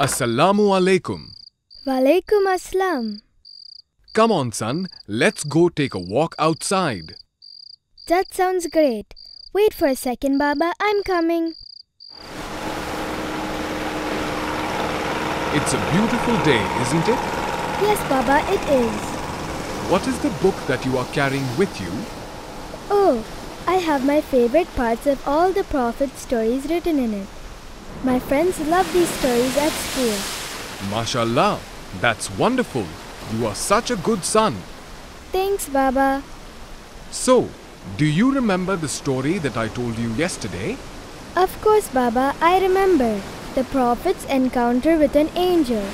Assalamu alaikum. Walaikum Assalam. Come on, son, let's go take a walk outside. That sounds great. Wait for a second, Baba. I'm coming. It's a beautiful day, isn't it? Yes, Baba, it is. What is the book that you are carrying with you? Oh, I have my favorite parts of all the Prophet's stories written in it. My friends love these stories at school. MashaAllah, that's wonderful. You are such a good son. Thanks, Baba. So, do you remember the story that I told you yesterday? Of course, Baba, I remember the Prophet's encounter with an angel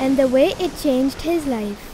and the way it changed his life.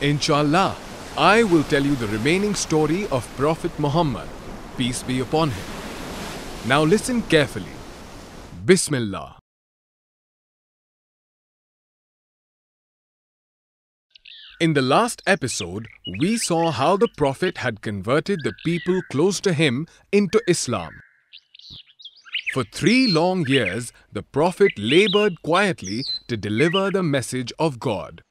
Inshallah, I will tell you the remaining story of Prophet Muhammad, peace be upon him. Now listen carefully. Bismillah. In the last episode, we saw how the Prophet had converted the people close to him into Islam. For three long years, the Prophet labored quietly to deliver the message of God.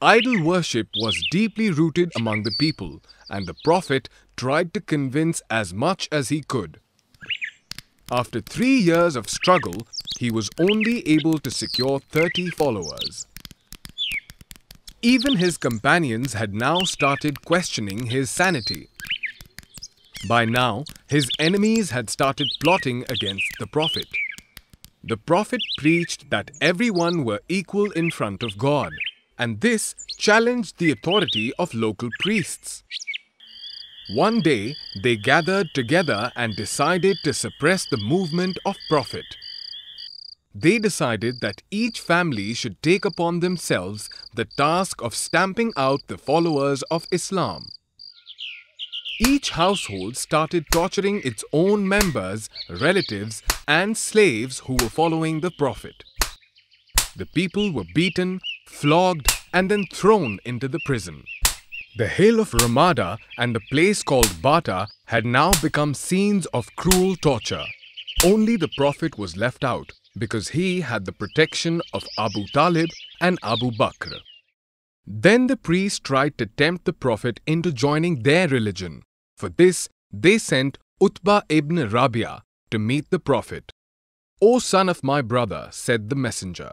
Idol worship was deeply rooted among the people, and the Prophet tried to convince as much as he could. After three years of struggle, he was only able to secure 30 followers. Even his companions had now started questioning his sanity. By now, his enemies had started plotting against the Prophet. The Prophet preached that everyone were equal in front of God, and this challenged the authority of local priests. One day, they gathered together and decided to suppress the movement of Prophet. They decided that each family should take upon themselves the task of stamping out the followers of Islam. Each household started torturing its own members, relatives, and slaves who were following the Prophet. The people were beaten, flogged, and then thrown into the prison. The hill of Ramada and the place called Bata had now become scenes of cruel torture. Only the Prophet was left out because he had the protection of Abu Talib and Abu Bakr. Then the priests tried to tempt the Prophet into joining their religion. For this, they sent Utbah ibn Rabia to meet the Prophet. O son of my brother, said the messenger,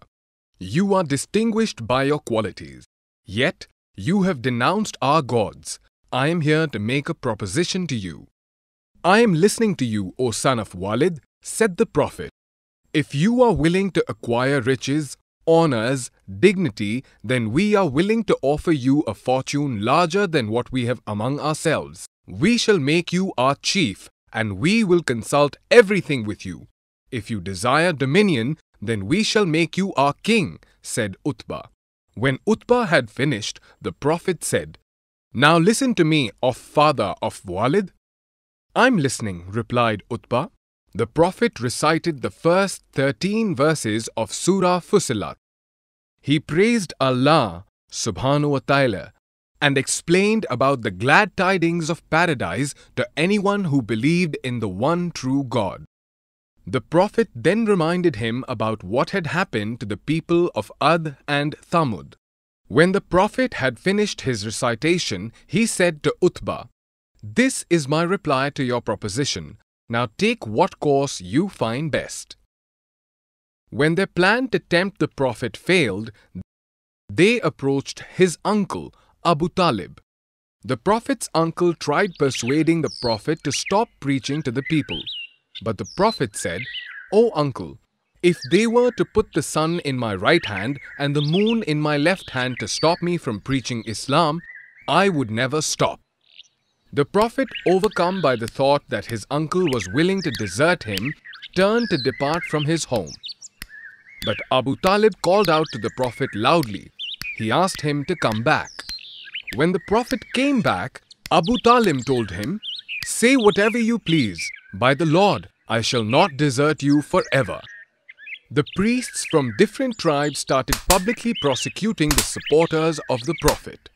you are distinguished by your qualities, yet you have denounced our gods. I am here to make a proposition to you. I am listening to you, O son of Walid, said the Prophet. If you are willing to acquire riches, honors, dignity, then we are willing to offer you a fortune larger than what we have among ourselves. We shall make you our chief, and we will consult everything with you. If you desire dominion, then we shall make you our king, said Utbah. When Utbah had finished, the Prophet said, Now listen to me, O father of Walid. I'm listening, replied Utbah. The Prophet recited the first 13 verses of Surah Fussilat. He praised Allah subhanahu wa ta'ala and explained about the glad tidings of paradise to anyone who believed in the one true God. The Prophet then reminded him about what had happened to the people of Ad and Thamud. When the Prophet had finished his recitation, he said to Utbah, This is my reply to your proposition. Now take what course you find best. When their plan to tempt the Prophet failed, they approached his uncle, Abu Talib. The Prophet's uncle tried persuading the Prophet to stop preaching to the people. But the Prophet said, O uncle, if they were to put the sun in my right hand and the moon in my left hand to stop me from preaching Islam, I would never stop. The Prophet, overcome by the thought that his uncle was willing to desert him, turned to depart from his home. But Abu Talib called out to the Prophet loudly. He asked him to come back. When the Prophet came back, Abu Talib told him, Say whatever you please. By the Lord, I shall not desert you forever. The priests from different tribes started publicly prosecuting the supporters of the Prophet.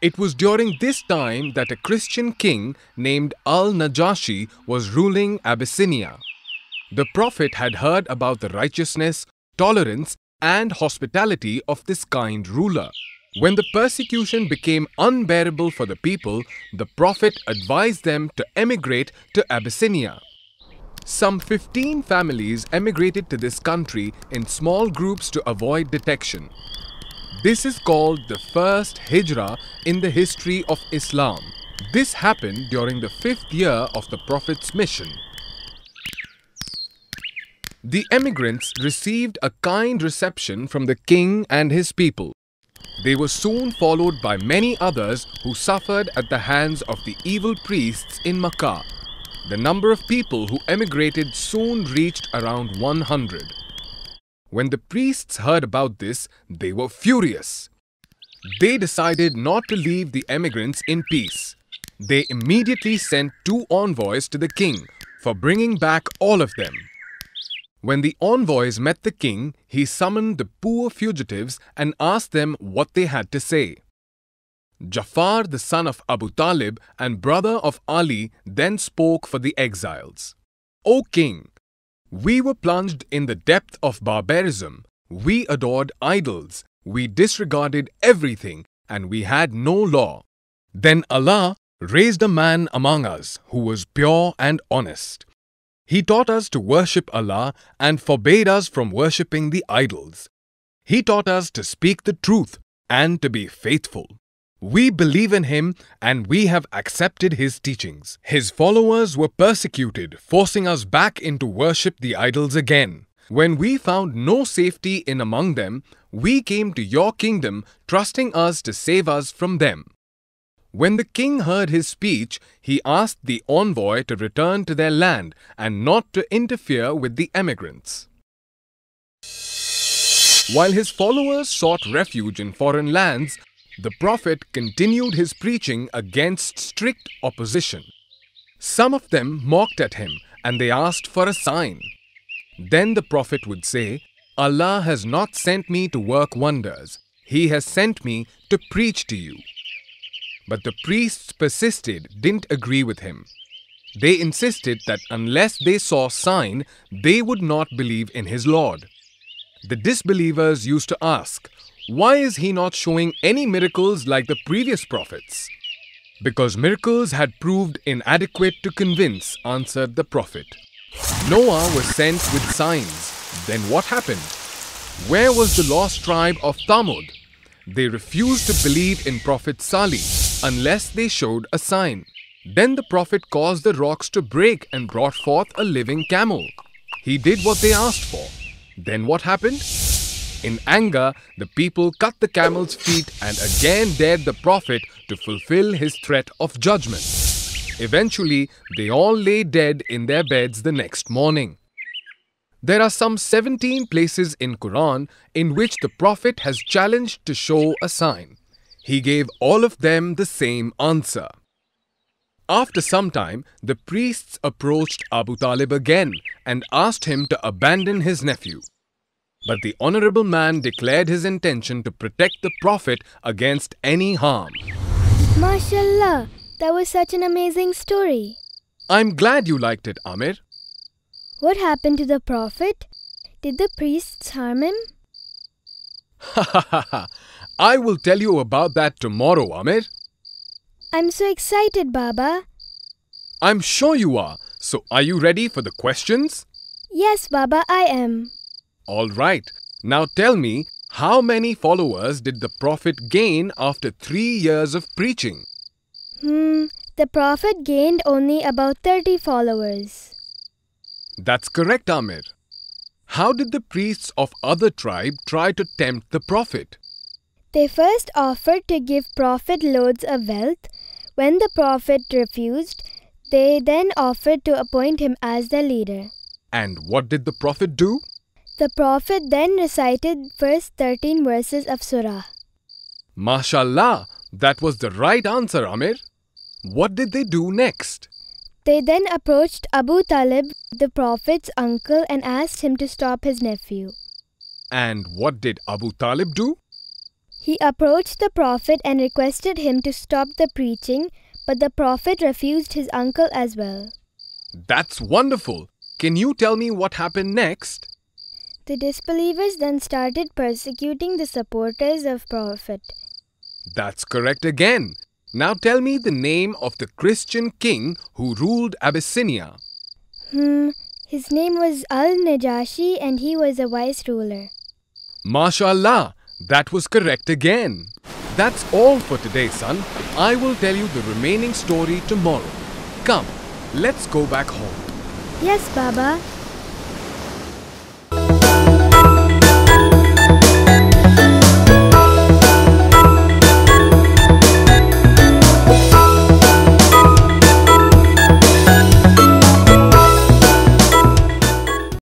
It was during this time that a Christian king named Al Najashi was ruling Abyssinia. The Prophet had heard about the righteousness, tolerance, and hospitality of this kind ruler. When the persecution became unbearable for the people, the Prophet advised them to emigrate to Abyssinia. Some 15 families emigrated to this country in small groups to avoid detection. This is called the first hijrah in the history of Islam. This happened during the fifth year of the Prophet's mission. The emigrants received a kind reception from the king and his people. They were soon followed by many others who suffered at the hands of the evil priests in Makkah. The number of people who emigrated soon reached around 100. When the priests heard about this, they were furious. They decided not to leave the emigrants in peace. They immediately sent two envoys to the king for bringing back all of them. When the envoys met the king, he summoned the poor fugitives and asked them what they had to say. Jafar, the son of Abu Talib and brother of Ali, then spoke for the exiles. O king, we were plunged in the depth of barbarism. We adored idols. We disregarded everything and we had no law. Then Allah raised a man among us who was pure and honest. He taught us to worship Allah and forbade us from worshipping the idols. He taught us to speak the truth and to be faithful. We believe in him and we have accepted his teachings. His followers were persecuted, forcing us back into worship the idols again. When we found no safety in among them, we came to your kingdom, trusting us to save us from them. When the king heard his speech, he asked the envoy to return to their land and not to interfere with the emigrants. While his followers sought refuge in foreign lands, the Prophet continued his preaching against strict opposition. Some of them mocked at him and they asked for a sign. Then the Prophet would say, Allah has not sent me to work wonders. He has sent me to preach to you. But the priests persisted, didn't agree with him. They insisted that unless they saw sign, they would not believe in his Lord. The disbelievers used to ask, why is he not showing any miracles like the previous prophets? Because miracles had proved inadequate to convince, answered the prophet. Noah was sent with signs. Then what happened? Where was the lost tribe of Thamud? They refused to believe in Prophet Salih unless they showed a sign. Then the Prophet caused the rocks to break and brought forth a living camel. He did what they asked for. Then what happened? In anger, the people cut the camel's feet and again dared the Prophet to fulfill his threat of judgment. Eventually, they all lay dead in their beds the next morning. There are some 17 places in Quran in which the Prophet has challenged to show a sign. He gave all of them the same answer. After some time, the priests approached Abu Talib again and asked him to abandon his nephew. But the honorable man declared his intention to protect the Prophet against any harm. MashaAllah, that was such an amazing story. I'm glad you liked it, Amir. What happened to the Prophet? Did the priests harm him? Ha ha ha ha! I will tell you about that tomorrow, Amir. I'm so excited, Baba. I'm sure you are. So, are you ready for the questions? Yes, Baba, I am. All right. Now tell me, how many followers did the Prophet gain after three years of preaching? Hmm, the Prophet gained only about 30 followers. That's correct, Amir. How did the priests of other tribe try to tempt the Prophet? They first offered to give Prophet loads of wealth. When the Prophet refused, they then offered to appoint him as their leader. And what did the Prophet do? The Prophet then recited first 13 verses of Surah. MashaAllah, that was the right answer, Amir. What did they do next? They then approached Abu Talib, the Prophet's uncle, and asked him to stop his nephew. And what did Abu Talib do? He approached the Prophet and requested him to stop the preaching, but the Prophet refused his uncle as well. That's wonderful. Can you tell me what happened next? The disbelievers then started persecuting the supporters of Prophet. That's correct again. Now tell me the name of the Christian king who ruled Abyssinia. Hmm, his name was Al Najashi and he was a wise ruler. MashaAllah, that was correct again. That's all for today, son. I will tell you the remaining story tomorrow. Come, let's go back home. Yes, Baba.